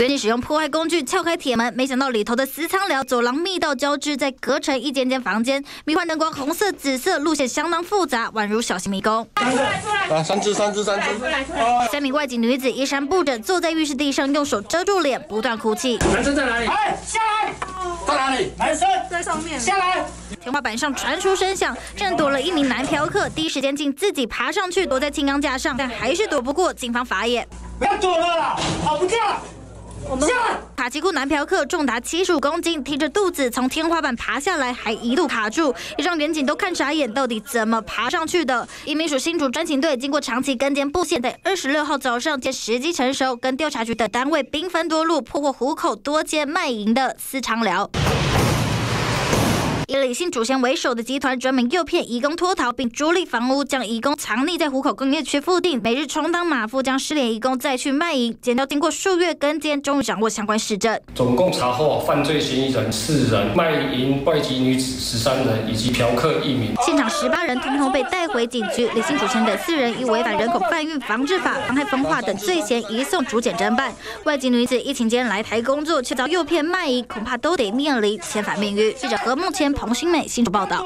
原警使用破坏工具撬开铁门，没想到里头的私仓寮走廊密道交织，在隔成一间间房间，迷幻灯光红色、紫色，路线相当复杂，宛如小型迷宫。来，三只，三只，三只。三名外景女子衣衫不整，坐在浴室地上，用手遮住脸，不断哭泣。男生在哪里？哎，下来，在哪里？男生在上面，下来。天花板上传出声响，正躲了一名男嫖客，第一时间竟自己爬上去，躲在轻钢架上，但还是躲不过警方法眼。不要躲了，跑不掉。我们下来。卡其裤男嫖客重达七十五公斤，提着肚子从天花板爬下来，还一度卡住，也让远景都看傻眼，到底怎么爬上去的？移民署新竹专勤队经过长期跟监布线，在二十六号早上见时机成熟，跟调查局的单位兵分多路，破获虎口多间卖淫的私娼寮。以李姓祖先为首的集团专门诱骗移工脱逃，并租赁房屋，将移工藏匿在虎口工业区附近，每日充当马夫，将失联移工再去卖淫。检调经过数月跟监，终于掌握相关实证。总共查获犯罪嫌疑人四人，卖淫外籍女子十三人，以及嫖客一名。现场十八人通通被带回警局。李姓祖先等四人因违反人口贩运防治法、妨害风化等罪嫌，移送主检侦办。外籍女子疫情间来台工作，却遭诱骗卖淫，恐怕都得面临遣返命运。记者何梦谦。彭新美新竹报道。